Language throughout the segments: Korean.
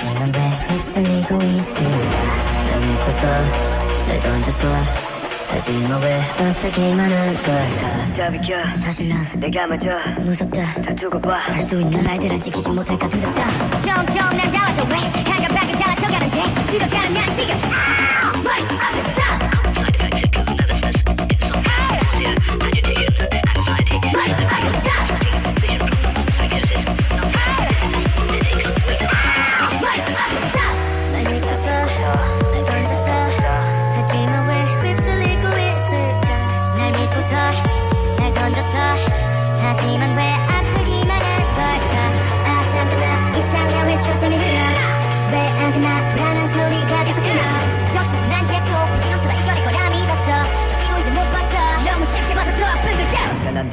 왜 휩쓸리고 있을까 날 믿고서 날 던졌어 하지만 왜 아프기만 한 걸까? 다 비켜. 사실 난 내가 먼저 무섭다. 다 두고 봐. 할 수 있는 말들은 지키지 못할까 두렵다. 처음 처음 난 달라져 왜? 한가닥은 달라져가는데 지독하는 난 지금 아!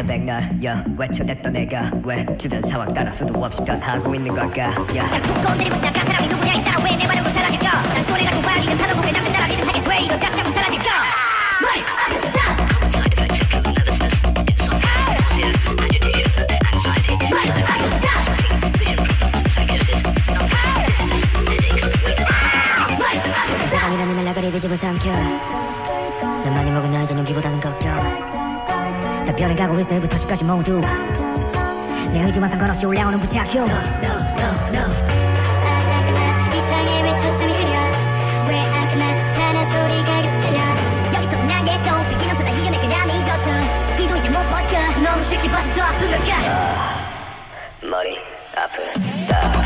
백날 야 외쳐댔던 내가 왜 주변 상황 따라 수도 없이 변하고 있는 걸까 야. 툭 건드리고 지나간 사람이 누구냐 이 따라 왜내 말은 못 달라질까 난 또래가 좋아 리듬 타는 곡에 남들 따라 리듬 하게 돼 이거 다시 한번 머리 아프다 머리 아프다 세상이라는 날라가리 뒤집어 삼켜. 난 많이 먹은 나이 전 용기보다는 걱정. 다 변해가고 있어 1부터 10까지 모두 내 의지만 상관없이 올라오는 부착용 아 잠깐만 이상해 왜 초점이 흐려. 왜안 끝나 하나 소리가 계속 들려 여기서 난 계속 비기 넘쳐다 이겨낼 거라 믿었어 이도 이제 못 버텨. 너무 쉽게 봐서 더 아픈 걸까. 머리 아프다